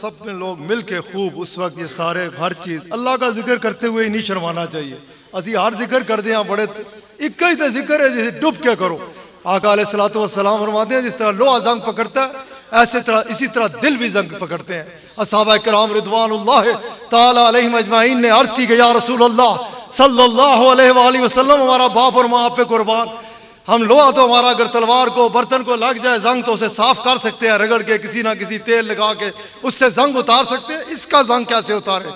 سب میں لوگ مل کے خوب اس وقت یہ سارے ہر چیز اللہ کا ذکر کرتے ہوئے ہی نہیں شرمانا چاہیے۔ اسی ہر ذکر کر دیا بڑے ایک ہی تو ذکر ہے جسے ڈب کے کرو۔ آقا علیہ السلاۃ والسلام فرماتے ہیں جس طرح لوہا زنگ پکڑتا ہے، ایسے طرح اسی طرح دل بھی زنگ پکڑتے ہیں۔ اصحابہ کرام رضوان اللہ تعالی علیہ مجمعین نے عرض کی کہ یا رسول اللہ صلی اللہ علیہ وآلہ وسلم، ہمارا باپ اور ماں آپ پہ قربان۔ ہم لوہا تو ہمارا اگر تلوار کو، برتن کو لگ جائے، زنگ تو اسے صاف کر سکتے ہیں، رگڑ کے کسی نہ کسی تیل لگا کے اس سے زنگ اتار سکتے ہیں۔ اس کا زنگ کیسے اتارے؟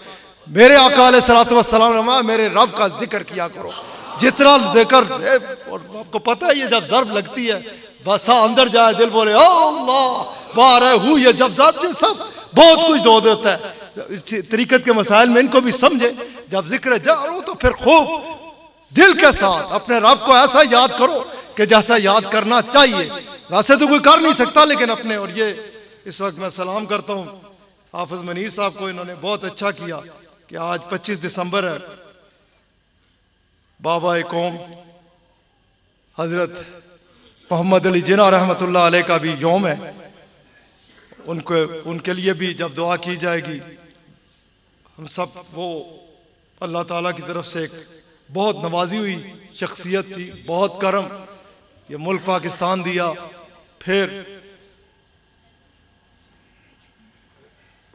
میرے آقا علیہ السلام والسلام نے میرے رب کا ذکر کیا کرو۔ جتنا ذکر آپ کو پتہ ہے، یہ جب ضرب لگتی ہے بس اندر جائے، دل بولے او اللہ بارے ہو یہ جب ضرب یہ سب بہت کچھ دو دیتا ہے۔ طریقت کے مسائل میں ان کو بھی سمجھے، جب ذکر جاؤ تو پھر خوب دل کے ساتھ اپنے رب کو ایسا یاد کرو۔ کہ جیسا یاد کرنا چاہیے۔ ویسے تو کوئی کر نہیں سکتا لیکن اپنے اور یہ اس وقت میں سلام کرتا ہوں۔ حافظ منیر صاحب کو انہوں نے بہت اچھا کیا کہ آج پچیس دسمبر ہے۔ بابا قوم، حضرت محمد علی جناح رحمۃ اللہ علیہ کا بھی یوم ہے۔ ان کو، ان کے لیے بھی جب دعا کی جائے گی، ہم سب وہ اللہ تعالیٰ کی طرف سے ایک بہت نوازی ہوئی شخصیت تھی، بہت کرم۔ یہ ملک پاکستان دیا، پھر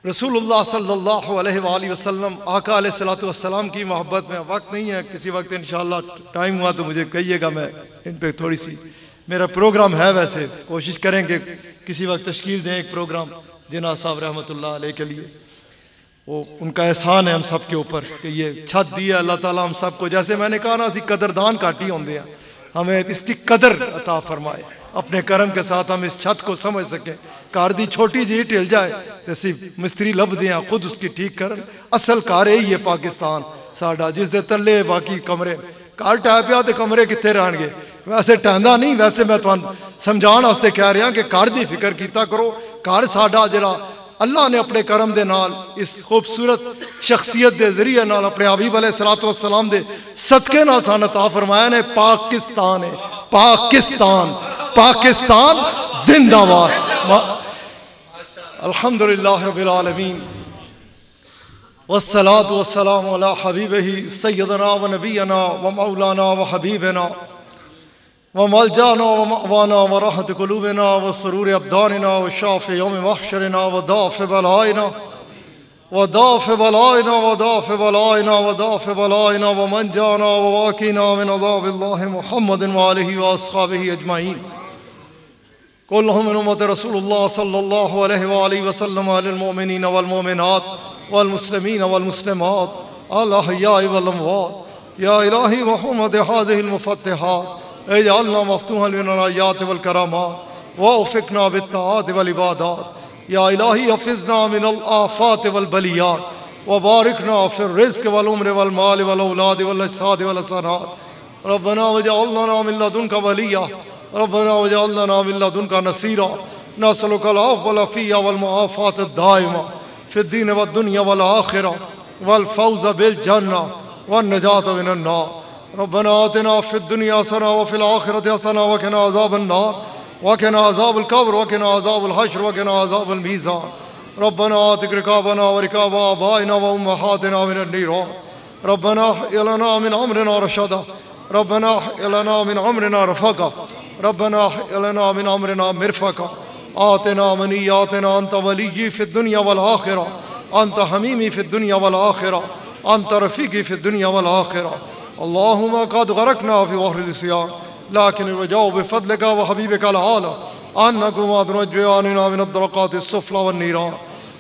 رسول اللہ صلی اللہ علیہ وآلہ وسلم، آقا علیہ السلام والسلام کی محبت میں، وقت نہیں ہے، کسی وقت انشاءاللہ ٹائم ہوا تو مجھے کہیے گا میں ان پہ تھوڑی سی، میرا پروگرام ہے ویسے، کوشش کریں کہ کسی وقت تشکیل دیں ایک پروگرام جناح صاحب رحمۃ اللہ علیہ کے لیے۔ وہ ان کا احسان ہے ہم سب کے اوپر کہ یہ چھت دی ہے، اللہ تعالیٰ ہم سب کو، جیسے میں نے کہا نا، اسی قدردان کاٹی ہوں ہیں ہمیں اس کی قدر عطا فرمائے۔ اپنے کرم کے ساتھ ہم اس چھت کو سمجھ سکیں۔ کار دی چھوٹی جی ٹھل جائے تو مستری لب دیا خود اس کی ٹھیک کرن۔ اصل کار یہی ہے پاکستان۔ ساڈا جس دے تلے باقی کمرے۔ کار ٹائپ پیا تو کمرے کتنے رہن گے؟ ویسے ٹہندا نہیں، ویسے میں تمہیں سمجھان واسطے کہہ رہا کہ کار دی فکر کیتا کرو۔ کار ساڈا جڑا اللہ نے اپنے کرم دے نال، اس خوبصورت شخصیت دے ذریعے نال اپنے حبیب علیہ الصلوۃ والسلام دے صدقے نال سان عطا فرمایا نے، پاکستان ہے، پاکستان پاکستان زندہ باد۔ الحمدللہ رب العالمین۔ والصلاة والسلام على حبیبہ، سیدنا و نبینا و مولانا و حبیبنا۔ وملجانا ومأوانا ورحمة قلوبنا وسرور أبداننا وشاف يوم محشرنا وداف بلائنا وداف بلائنا وداف بلائنا وداف بلائنا ومن جانا وواكينا من عذاب الله محمد وآله وأصحابه أجمعين كلهم من أمة رسول الله صلى الله عليه وآله وسلم على المؤمنين والمؤمنات والمسلمين والمسلمات الأحياء والأموات يا إلهي محمد هذه المفتحات. اجعلنا مفتوحا للعنایات والکرامات ووفقنا بالطاعات والعبادات. یا الہی حفظنا من الآفات والبلیات وبارکنا فی الرزق والعمر والمال والاولاد والاجساد والحسنات ربنا وجعلنا من لدنك وليا. ربنا وجعلنا من لدنك نصيرا. نسألك العفو والعافية والمعافاة الدائمة في الدين والدنيا والآخرة، والفوز بالجنة والنجاة من النار. ربنا آتنا في الدنيا حسنة وفي الآخرة حسنة وقنا عذاب النار. وقنا عذاب القبر، وقنا عذاب الحشر، وقنا عذاب الميزان ربنا آتك ركابنا وركاب آبائنا وأمهاتنا من النيران ربنا لنا من أمرنا رشدا. ربنا لنا من أمرنا رفقا. ربنا لنا من أمرنا مرفقا. آتنا منياتنا أنت وليي في الدنيا والآخرة أنت حميمي في الدنيا والآخرة أنت رفيقي في الدنيا والآخرة اللهم قد غرقنا في بحر الاسيان لكن الرجاء بفضلك وحبيبك العالى انكما تنجياننا من الدرقات السفلى والنيران.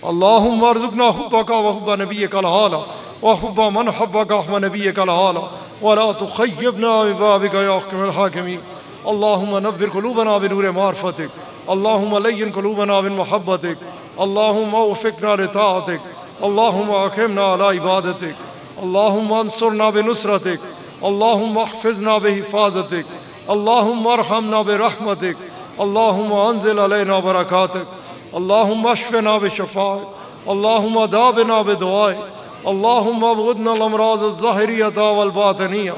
اللهم ارزقنا حبك وحب نبيك العالى وحب من حبك وحب نبيك العالى ولا تخيبنا ببابك يا احكم الحاكمين. اللهم نذر قلوبنا بنور معرفتك. اللهم لين قلوبنا من محبتك. اللهم وفقنا لطاعتك. اللهم اقمنا على عبادتك. اللهم انصرنا بنصرتك. اللهم احفظنا بحفاظتك اللهم ارحمنا برحمتك اللهم انزل علينا بركاتك اللهم اشفنا بشفائك اللهم دابنا بدعائك اللهم ابغضنا الامراض الظاهريه والباطنيه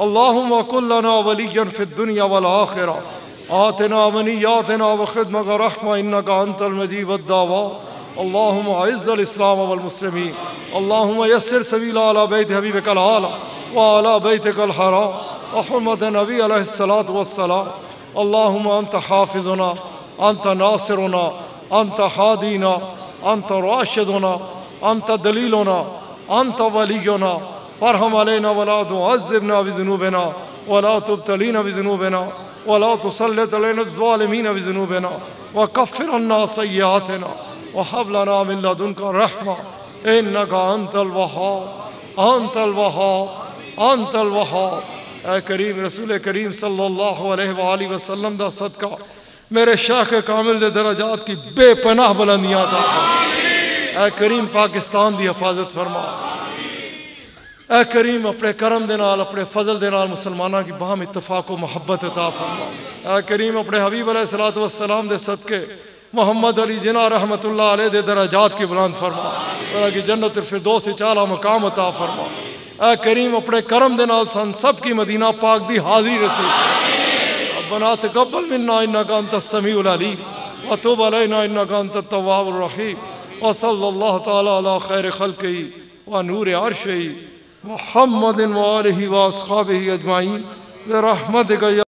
اللهم كن لنا وليا في الدنيا والاخره آتنا منياتنا وخدمك رحمه انك انت المجيب الدعوات اللهم اعز الاسلام والمسلمين اللهم يسر سبيل على بيت حبيبك الاعلى وعلى بيتك الحرام. وحرمة النبي عليه الصلاة والسلام. اللهم أنت حافظنا، أنت ناصرنا، أنت حادينا، أنت راشدنا، أنت دليلنا، أنت ولينا. فارحم علينا ولا تعذبنا بذنوبنا، ولا تبتلينا بذنوبنا، ولا تسلط علينا الظالمين بذنوبنا. وكفر عنا سيئاتنا. وهب لنا من لدنك رحمة. إنك أنت الوهاب. أنت الوهاب. أنت الوهاب اے کریم رسول کریم صلی اللہ علیہ وآلہ وسلم دا صدقہ۔ میرے شاہ کامل دے درجات کی بے پناہ بلندیاں دا اے کریم پاکستان دی حفاظت فرما۔ اے کریم اپنے کرم دے نال، اپنے فضل دے نال مسلمانہ کی باہم اتفاق و محبت عطا فرما۔ اے کریم اپنے حبیب علیہ السلام دے صدقے، محمد علی جناح رحمت اللہ علیہ دے درجات کی بلند فرما۔ کی جنت الفردوس چالا مقام عطا فرما۔ اے کریم اپنے کرم دے نال سن سب کی مدینہ پاک دی حاضری رسول ربنا تقبل منا انکا انت السميع العليم وتوب علينا انك انت التواب الرحيم وصلى الله تعالى على خير خلقه ونور عرشه محمد وآله وأصحابه أجمعين برحمتك يا